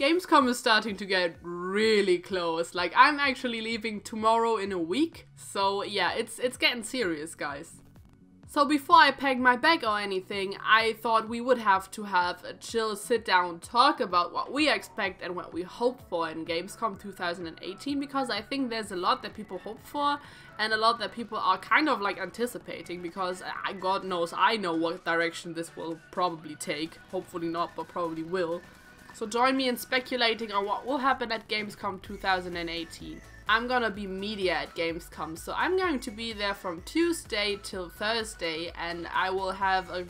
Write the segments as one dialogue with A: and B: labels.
A: Gamescom is starting to get really close. Like I'm actually leaving tomorrow in a week. So yeah, it's it's getting serious, guys. So before I pack my bag or anything, I thought we would have to have a chill sit down talk about what we expect and what we hope for in Gamescom 2018 because I think there's a lot that people hope for and a lot that people are kind of like anticipating because uh, God knows I know what direction this will probably take. Hopefully not, but probably will. So join me in speculating on what will happen at Gamescom 2018. I'm gonna be media at Gamescom, so I'm going to be there from Tuesday till Thursday, and I will have a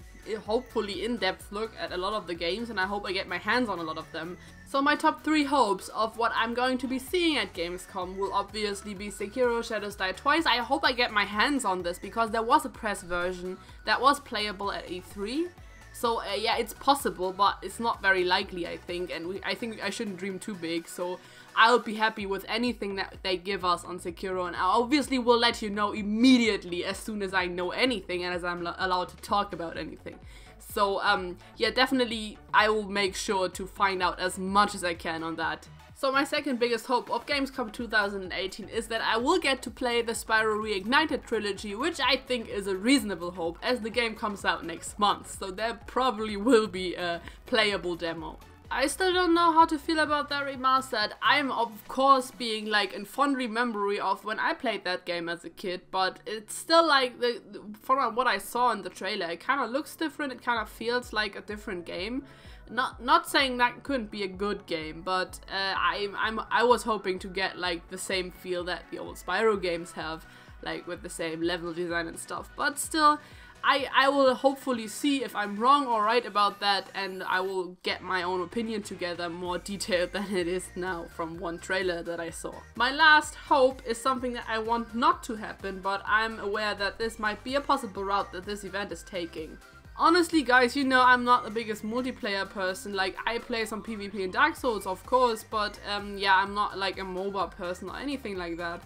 A: hopefully in-depth look at a lot of the games, and I hope I get my hands on a lot of them. So my top 3 hopes of what I'm going to be seeing at Gamescom will obviously be Sekiro Shadows Die Twice. I hope I get my hands on this, because there was a press version that was playable at E3, so uh, yeah, it's possible, but it's not very likely, I think, and we, I think I shouldn't dream too big, so I'll be happy with anything that they give us on Sekiro and I obviously will let you know immediately as soon as I know anything and as I'm allowed to talk about anything. So um, yeah, definitely I will make sure to find out as much as I can on that. So my second biggest hope of Gamescom 2018 is that I will get to play the Spyro Reignited trilogy, which I think is a reasonable hope as the game comes out next month, so there probably will be a playable demo. I still don't know how to feel about that remastered. I'm of course being like in fond memory of when I played that game as a kid, but it's still like the, from what I saw in the trailer, it kind of looks different. It kind of feels like a different game. Not not saying that couldn't be a good game, but uh, I I'm I was hoping to get like the same feel that the old Spyro games have, like with the same level design and stuff. But still, I, I will hopefully see if I'm wrong or right about that and I will get my own opinion together more detailed than it is now from one trailer that I saw. My last hope is something that I want not to happen but I'm aware that this might be a possible route that this event is taking. Honestly guys, you know I'm not the biggest multiplayer person, like I play some PvP in Dark Souls of course, but um, yeah I'm not like a MOBA person or anything like that.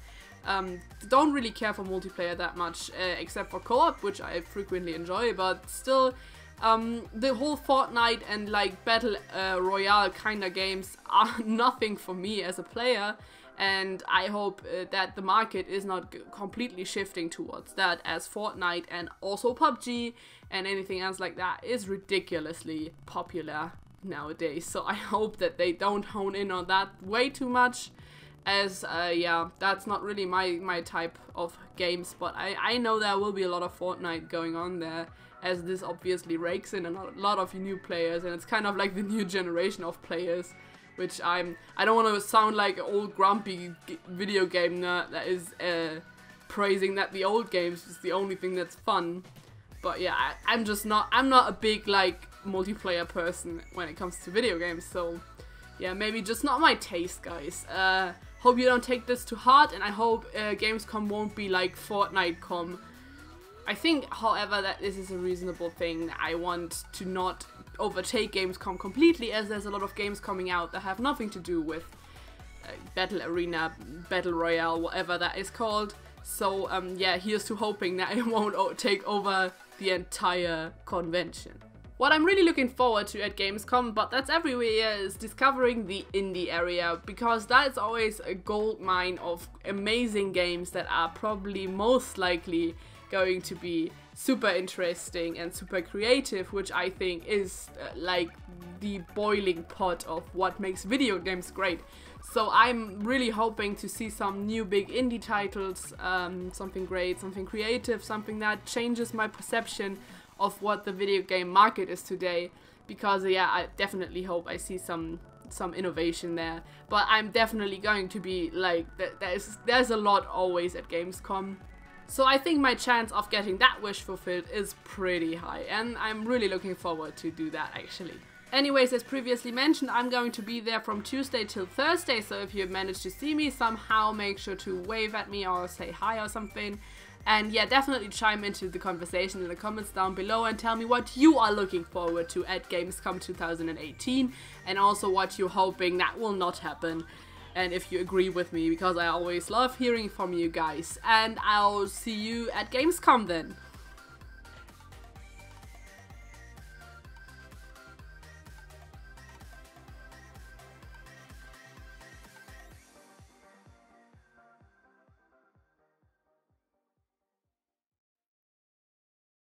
A: Um, don't really care for multiplayer that much, uh, except for co-op, which I frequently enjoy, but still, um, the whole Fortnite and like Battle uh, Royale kind of games are nothing for me as a player, and I hope uh, that the market is not completely shifting towards that as Fortnite and also PUBG and anything else like that is ridiculously popular nowadays. So I hope that they don't hone in on that way too much as uh, yeah that's not really my my type of games but I, I know there will be a lot of Fortnite going on there as this obviously rakes in a lot of new players and it's kind of like the new generation of players which I'm I don't want to sound like an old grumpy video game nerd that is uh, praising that the old games is the only thing that's fun but yeah I, I'm just not I'm not a big like multiplayer person when it comes to video games so yeah maybe just not my taste guys uh, Hope you don't take this to heart, and I hope uh, Gamescom won't be like Fortnite Fortnite.com. I think, however, that this is a reasonable thing. I want to not overtake Gamescom completely, as there's a lot of games coming out that have nothing to do with uh, Battle Arena, Battle Royale, whatever that is called. So, um, yeah, here's to hoping that it won't take over the entire convention. What I'm really looking forward to at Gamescom, but that's everywhere, is discovering the indie area, because that's always a gold mine of amazing games that are probably most likely going to be super interesting and super creative, which I think is uh, like the boiling pot of what makes video games great. So I'm really hoping to see some new big indie titles, um, something great, something creative, something that changes my perception of what the video game market is today. Because yeah I definitely hope I see some some innovation there. But I'm definitely going to be like there's there's a lot always at Gamescom so I think my chance of getting that wish fulfilled is pretty high and I'm really looking forward to do that actually. Anyways, as previously mentioned, I'm going to be there from Tuesday till Thursday, so if you manage to see me somehow, make sure to wave at me or say hi or something. And yeah, definitely chime into the conversation in the comments down below and tell me what you are looking forward to at Gamescom 2018 and also what you're hoping that will not happen and if you agree with me because I always love hearing from you guys and I'll see you at Gamescom then.